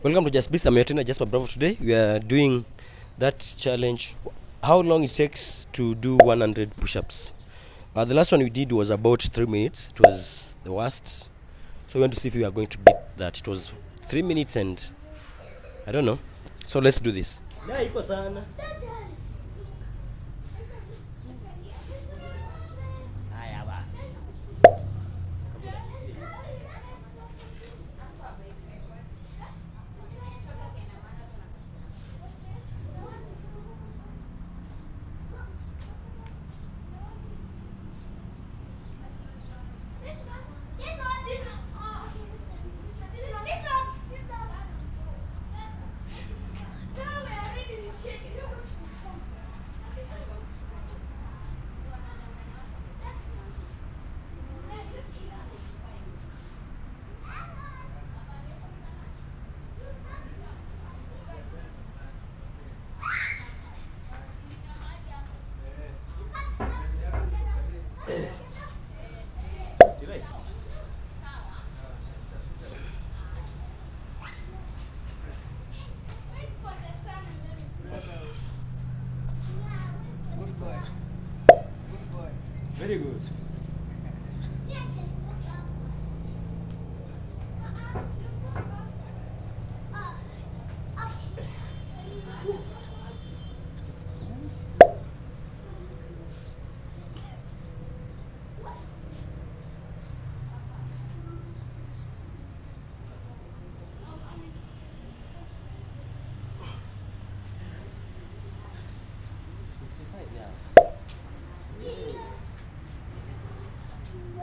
Welcome to Just Biz. I'm your trainer Jasper Bravo. Today we are doing that challenge. How long it takes to do 100 push-ups. Uh, the last one we did was about three minutes. It was the worst. So we want to see if we are going to beat that. It was three minutes and I don't know. So let's do this. Haya Very good.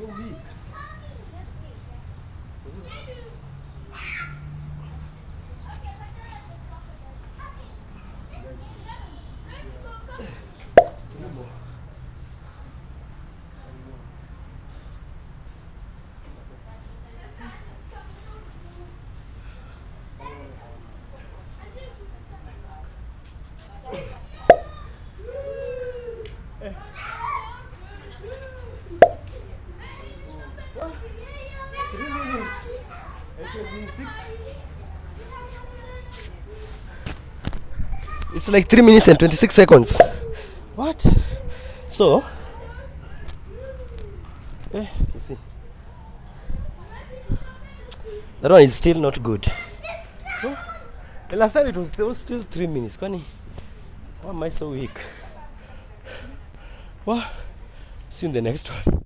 So weak. Three minutes. It's like 3 minutes and 26 seconds. What? So, eh, you see. That one is still not good. The last time it was still, still 3 minutes. Kwani, why am I so weak? Well, see you in the next one.